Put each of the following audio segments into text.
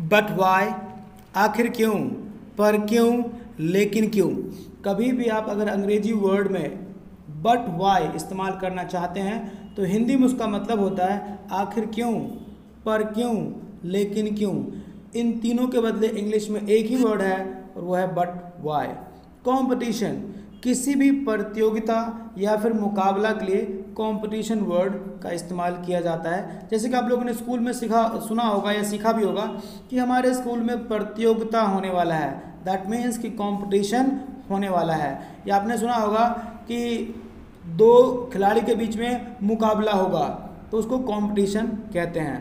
But why आखिर क्यों? पर क्यों? लेकिन क्यों? कभी भी आप अगर अंग्रेज़ी वर्ड में बट वाई इस्तेमाल करना चाहते हैं तो हिंदी में उसका मतलब होता है आखिर क्यों? पर क्यों? लेकिन क्यों? इन तीनों के बदले इंग्लिश में एक ही वर्ड है और वो है बट वाई कॉम्पिटिशन किसी भी प्रतियोगिता या फिर मुकाबला के लिए कंपटीशन वर्ड का इस्तेमाल किया जाता है। जैसे कि आप लोगों ने स्कूल में सीखा, सुना होगा या सीखा भी होगा कि हमारे स्कूल में प्रतियोगिता होने वाला है। दैट मीन्स कि कंपटीशन होने वाला है। या आपने सुना होगा कि दो खिलाड़ी के बीच में मुकाबला होगा तो उसको कंपटीशन कहते हैं।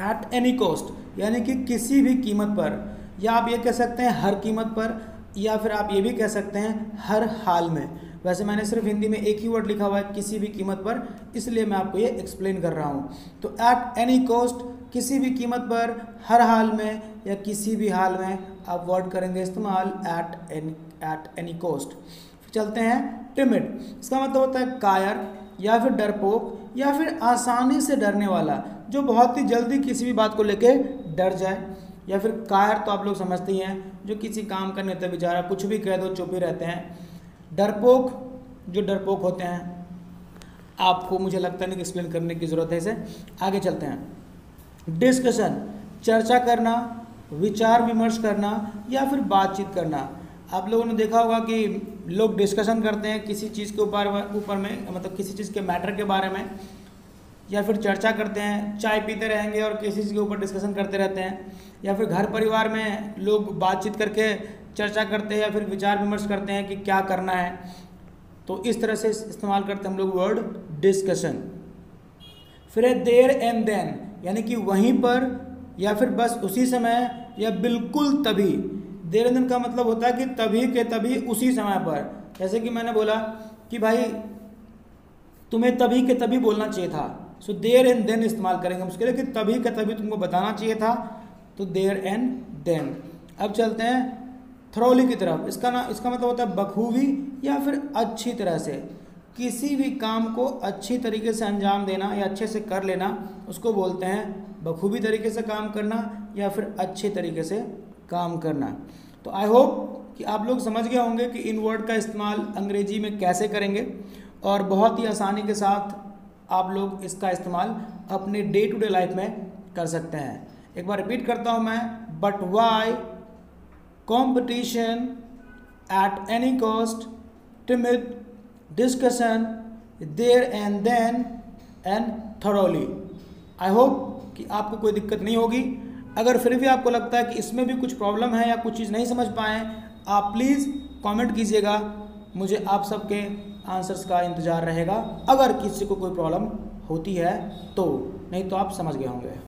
एट एनी कॉस्ट यानी कि किसी भी कीमत पर, या आप ये कह सकते हैं हर कीमत पर, या फिर आप ये भी कह सकते हैं हर हाल में। वैसे मैंने सिर्फ़ हिंदी में एक ही वर्ड लिखा हुआ है, किसी भी कीमत पर, इसलिए मैं आपको ये एक्सप्लेन कर रहा हूँ। तो एट एनी कॉस्ट किसी भी कीमत पर, हर हाल में या किसी भी हाल में आप वर्ड करेंगे इस्तेमाल at any at any cost चलते हैं टिमिड इसका मतलब होता है कायर या फिर डरपोक, या फिर आसानी से डरने वाला, जो बहुत ही जल्दी किसी भी बात को लेके डर जाए। या फिर कायर तो आप लोग समझते ही हैं, जो किसी काम का नहीं होता बेचारा कुछ भी कह दो, चुप ही रहते हैं। डरपोक, जो डरपोक होते हैं, आपको मुझे लगता नहीं कि एक्सप्लेन करने की ज़रूरत है इसे। आगे चलते हैं। डिस्कशन चर्चा करना, विचार विमर्श करना, या फिर बातचीत करना। आप लोगों ने देखा होगा कि लोग डिस्कशन करते हैं किसी चीज़ के ऊपर ऊपर में मतलब किसी चीज़ के मैटर के बारे में, या फिर चर्चा करते हैं, चाय पीते रहेंगे और किसी चीज़ के ऊपर डिस्कशन करते रहते हैं, या फिर घर परिवार में लोग बातचीत करके चर्चा करते हैं या फिर विचार विमर्श करते हैं कि क्या करना है तो इस तरह से इस्तेमाल करते हैं हम लोग वर्ड डिस्कशन फिर है देर एंड देन यानी कि वहीं पर या फिर बस उसी समय या बिल्कुल तभी। देर एंड देन का मतलब होता है कि तभी के तभी उसी समय पर। जैसे कि मैंने बोला कि भाई, तुम्हें तभी के तभी बोलना चाहिए था। सो देर एंड देन इस्तेमाल करेंगे हम उसके लिए कि तभी के तभी तुमको बताना चाहिए था। तो देर एंड देन अब चलते हैं थ्रोली की तरफ़। इसका ना, इसका मतलब होता है बखूबी या फिर अच्छी तरह से। किसी भी काम को अच्छी तरीके से अंजाम देना या अच्छे से कर लेना, उसको बोलते हैं बखूबी तरीके से काम करना या फिर अच्छे तरीके से काम करना। तो आई होप कि आप लोग समझ गए होंगे कि इन वर्ड का इस्तेमाल अंग्रेज़ी में कैसे करेंगे और बहुत ही आसानी के साथ आप लोग इसका इस्तेमाल अपने डे टू डे लाइफ में कर सकते हैं। एक बार रिपीट करता हूँ मैं but why competition at any cost timid discussion there and then and thoroughly I hope कि आपको कोई दिक्कत नहीं होगी। अगर फिर भी आपको लगता है कि इसमें भी कुछ प्रॉब्लम है या कुछ चीज़ नहीं समझ पाए, आप प्लीज़ कमेंट कीजिएगा। मुझे आप सबके आंसर्स का इंतज़ार रहेगा। अगर किसी को कोई प्रॉब्लम होती है तो नहीं तो आप समझ गए होंगे।